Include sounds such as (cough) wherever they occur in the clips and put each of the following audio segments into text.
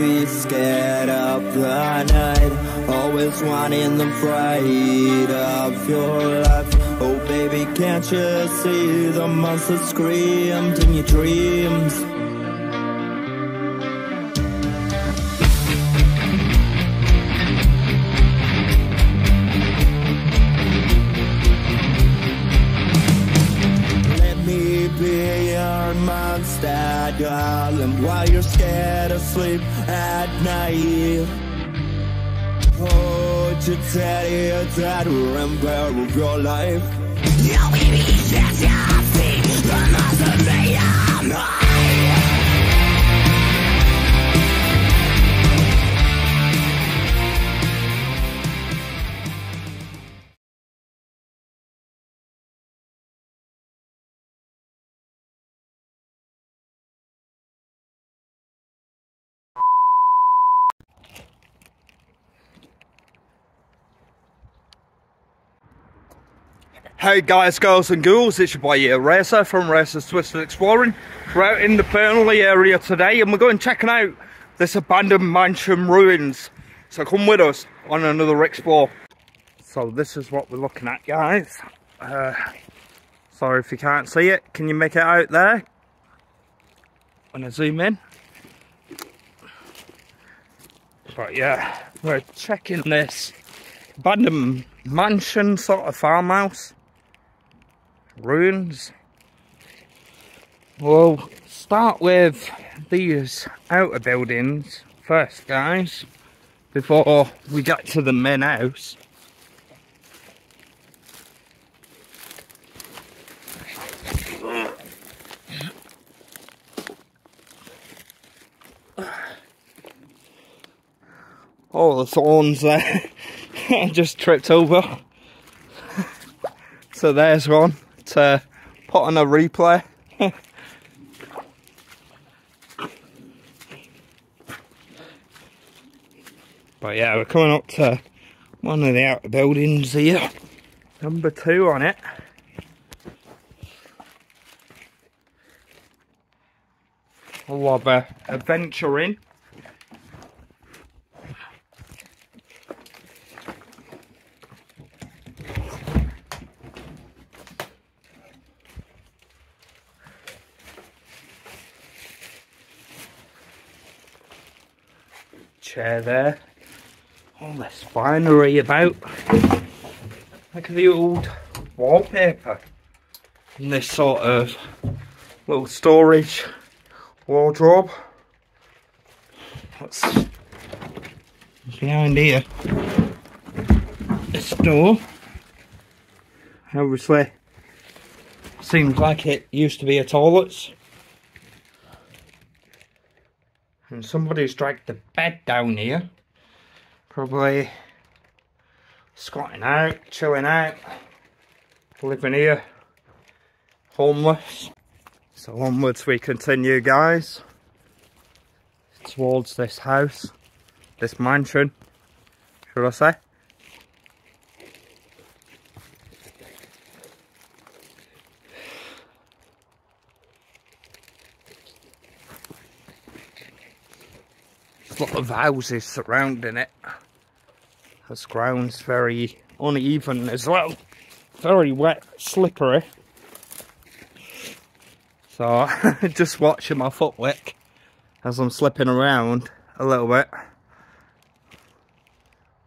be scared of the night Always wanting the fright of your life Oh baby, can't you see the monsters screamed in your dreams? Let me be your monster, while you're scared of sleep at night. Hold your teddy, that remember of your life. Hey guys, girls and ghouls, it's your boy here, Razor from Razor's Twisted Exploring. We're out in the Burnley area today and we're going checking out this abandoned mansion ruins. So come with us on another explore. So this is what we're looking at guys. Uh, sorry if you can't see it, can you make it out there? When I zoom in. But yeah, we're checking this abandoned mansion sort of farmhouse ruins. We'll start with these outer buildings first, guys, before we get to the main house. Oh, the thorns there. (laughs) I just tripped over. (laughs) So there's one to put on a replay. (laughs) but yeah, we're coming up to one of the outer buildings here. Number two on it. Have a adventure in. Chair there. All this finery about. Look at the old wallpaper. And this sort of little storage wardrobe. What's behind here? This door. Obviously, seems like it used to be a toilet. And somebody's dragged the bed down here. Probably squatting out, chilling out, living here, homeless. So onwards we continue guys, towards this house, this mansion, should I say. Of houses surrounding it. This ground's very uneven as well. Very wet, slippery. So, (laughs) just watching my footwork as I'm slipping around a little bit.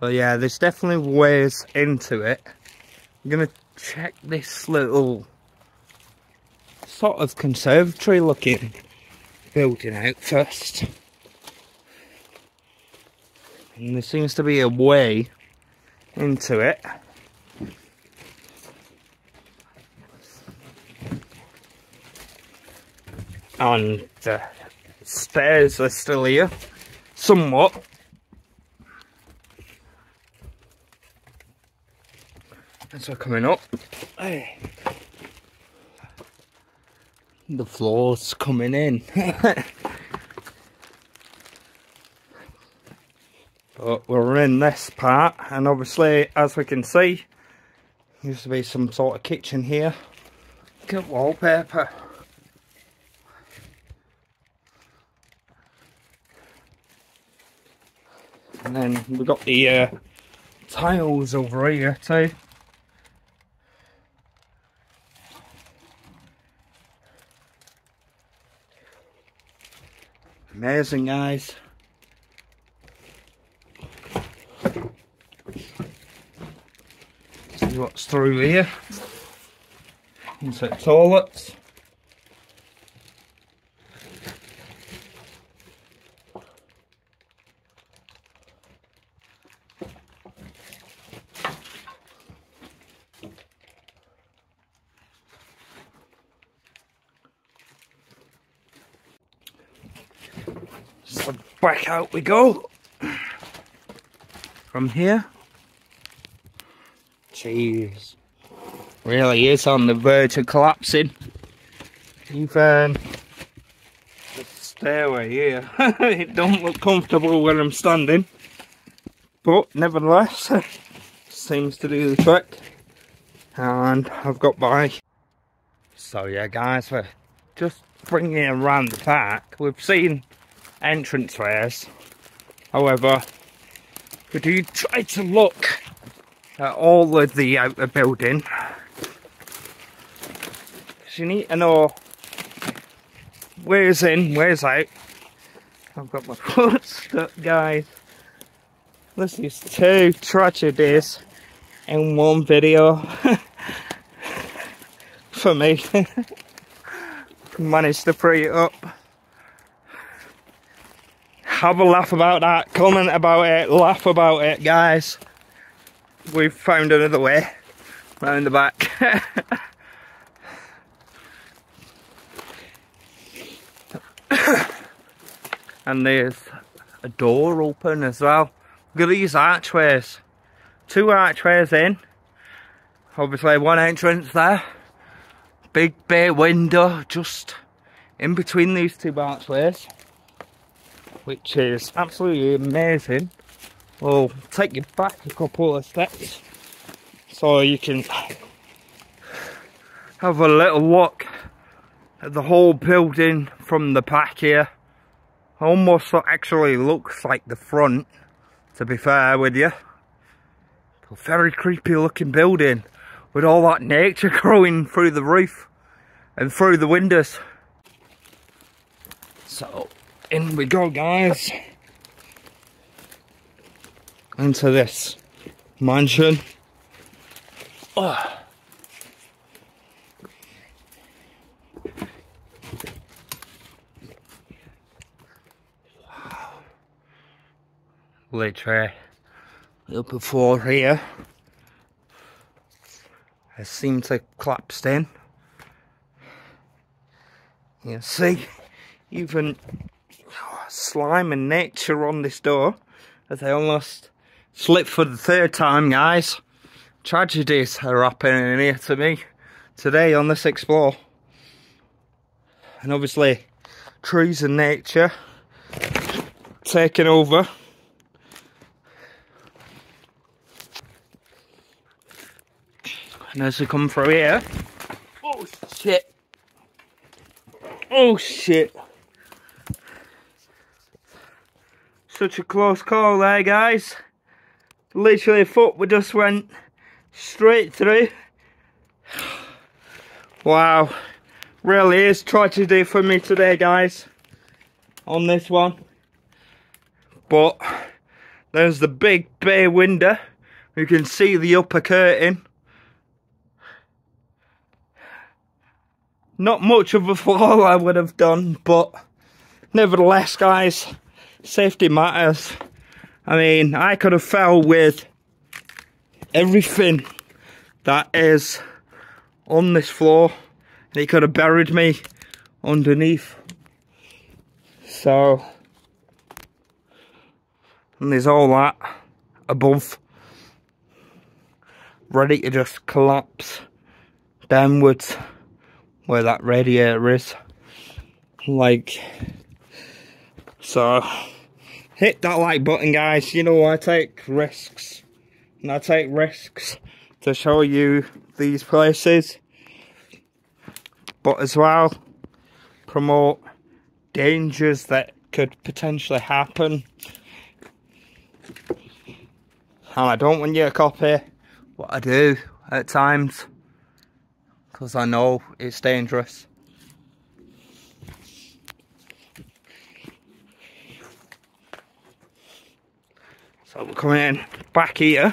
But yeah, there's definitely ways into it. I'm gonna check this little sort of conservatory looking building out first. And there seems to be a way into it. And the stairs are still here, somewhat. And we're coming up, hey. the floor's coming in. (laughs) But we're in this part, and obviously, as we can see, used to be some sort of kitchen here. Look at wallpaper. And then we've got the uh, tiles over here too. Amazing guys. What's through here. Into toilets. So back out we go. From here. Jeez. Really is on the verge of collapsing. Even the stairway here. (laughs) it don't look comfortable where I'm standing. But nevertheless, (laughs) seems to do the trick. And I've got by. So yeah guys, we're just bringing around the back. We've seen entranceways. However, we do try to look all of the uh, outer building. Because you need to know where's in, where's out. I've got my (laughs) foot stuck, guys. This is two tragedies in one video. (laughs) For me. Managed to free it up have a laugh about that, comment about it, laugh about it, guys. We've found another way round the back. (laughs) and there's a door open as well. Look at these archways. Two archways in. Obviously one entrance there. Big bay window just in between these two archways which is absolutely amazing. We'll take you back a couple of steps so you can have a little look at the whole building from the back here. Almost actually looks like the front, to be fair with you. Very creepy looking building with all that nature (laughs) growing through the roof and through the windows. So in we go guys into this. Mansion. Oh. wow. Literally. Up before here it seemed to collapsed in. You see even oh, slime and nature on this door as I almost slipped for the third time guys. Tragedies are happening here to me today on this explore. And obviously trees and nature taking over. And as we come through here, oh shit, oh shit. Such a close call there, guys. Literally, foot we just went straight through. Wow. Really is tragedy for me today, guys. On this one. But, there's the big bay window. You can see the upper curtain. Not much of a (laughs) fall I would have done, but nevertheless, guys, safety matters. I mean, I could have fell with everything that is on this floor and it could have buried me underneath. So, and there's all that above ready to just collapse downwards where that radiator is. Like, so, hit that like button, guys. You know, I take risks. And I take risks to show you these places. But as well, promote dangers that could potentially happen. And I don't want you to copy what I do at times. Because I know it's dangerous. So we're coming in back here.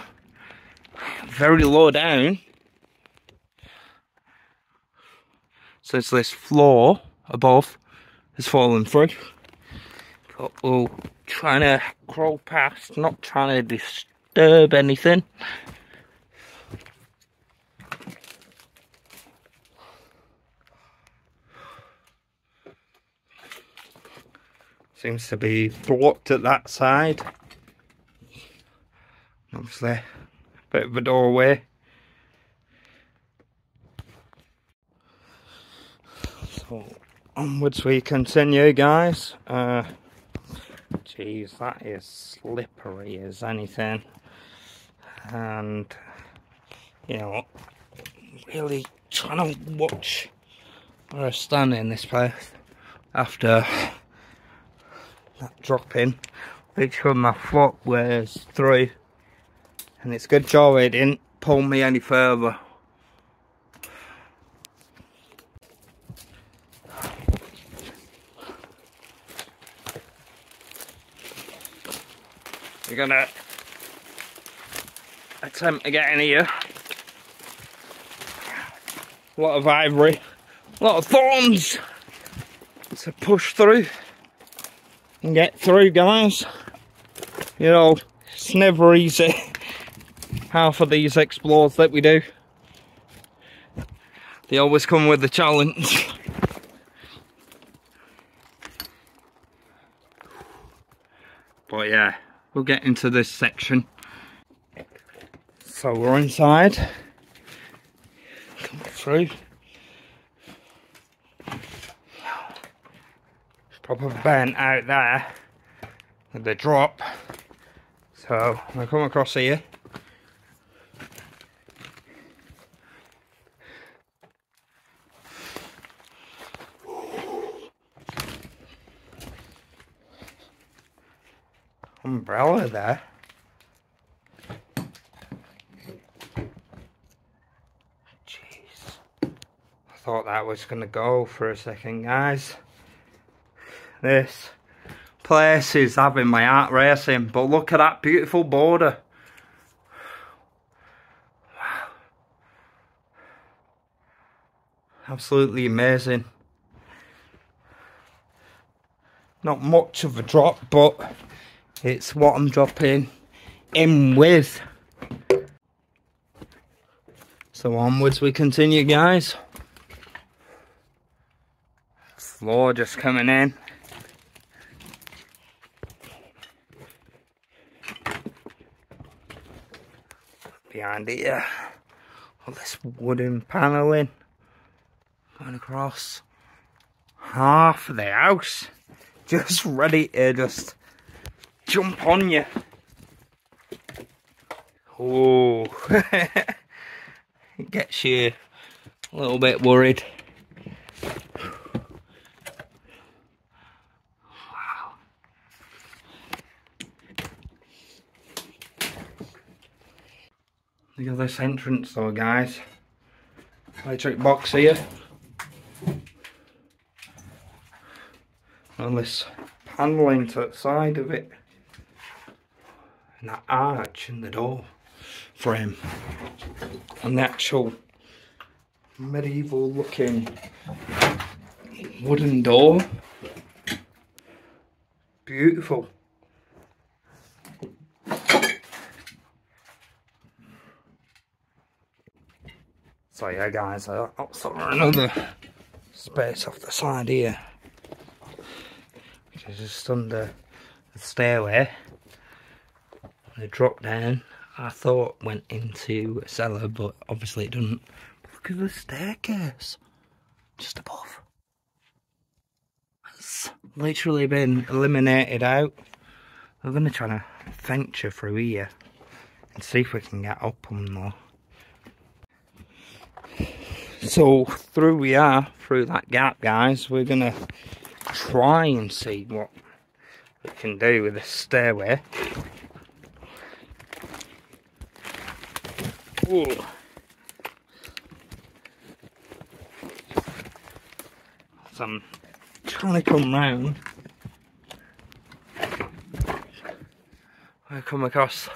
Very low down. Since this floor above has fallen through. But we'll trying to crawl past, not trying to disturb anything. Seems to be blocked at that side. Obviously, bit of a doorway. So, onwards we continue, guys. Uh, Jeez, that is slippery as anything. And, you know, really trying to watch where I stand in this place after that drop in. Make sure my foot wears through. And it's good job it didn't pull me any further. We're gonna attempt to get in here. A lot of ivory, a lot of thorns to push through and get through, guys. You know, it's never easy. (laughs) Half of these explores that we do, they always come with a challenge. (laughs) But yeah, we'll get into this section. So we're inside. Come through. Proper bent out there with the drop. So I come across here. Umbrella there. Jeez. I thought that was going to go for a second, guys. This place is having my heart racing, but look at that beautiful border. Wow. Absolutely amazing. Not much of a drop, but it's what I'm dropping in with. So onwards we continue guys. Floor just coming in. Behind here, all this wooden panelling going across half of the house. Just ready to just jump on you. Oh, it (laughs) gets you a little bit worried. Wow. Look at this entrance though guys. Electric box here. And this paneling to the side of it and that arch in the door frame and the actual medieval looking wooden door. Beautiful. So yeah guys I also another space off the side here. Which is just under the stairway the drop down. I thought went into a cellar but obviously it doesn't look at the staircase. Just above. It's literally been eliminated out. We're going to try to venture through here and see if we can get up on there so through we are through that gap guys we're gonna try and see what we can do with the stairway So I'm trying to come round. I come across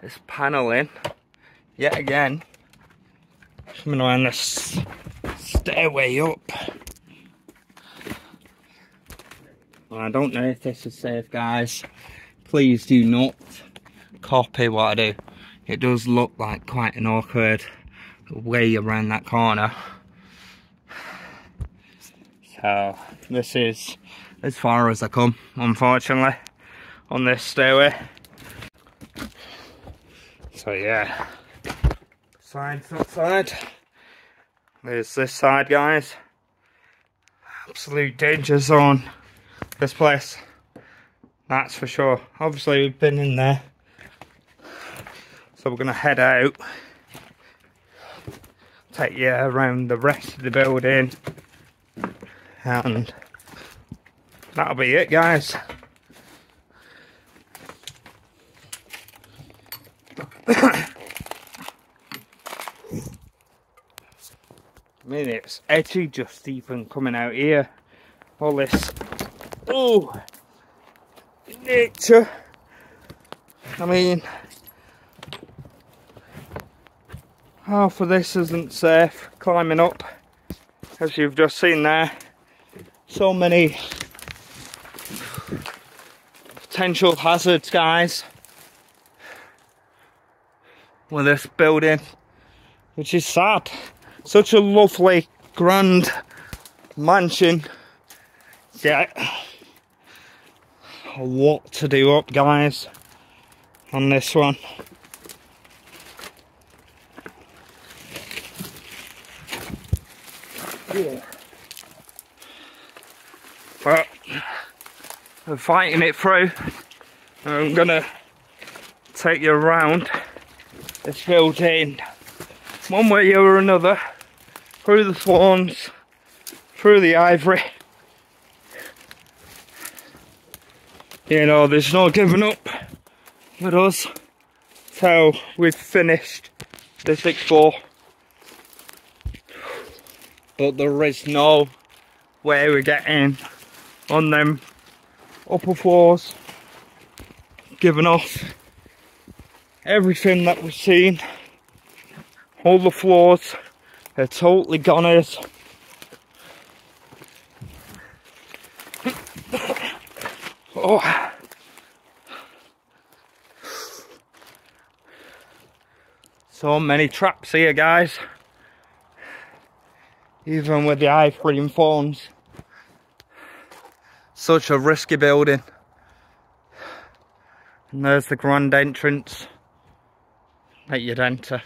this paneling yet again. Coming around this stairway up. I don't know if this is safe guys. Please do not copy what I do. It does look like quite an awkward way around that corner. So this is as far as I come, unfortunately, on this stairway. So yeah, side, to side. There's this side, guys. Absolute danger zone. This place. That's for sure. Obviously, we've been in there. So we're going to head out. Take you around the rest of the building. And that'll be it, guys. I mean, it's edgy just even coming out here. All this, oh, nature. I mean, half of this isn't safe climbing up, as you've just seen there. So many potential hazards, guys, with this building, which is sad such a lovely, grand mansion. Yeah, lot to do up, guys, on this one. Yeah. But I'm fighting it through. I'm gonna take you around this building one way or another through the swans, through the ivory. You know, there's no giving up with us. So we've finished sixth floor. But there is no way we're getting on them upper floors, giving off everything that we've seen all the floors are totally goners. (coughs) oh. So many traps here, guys. Even with the iFrame phones. Such a risky building. And there's the grand entrance that you'd enter.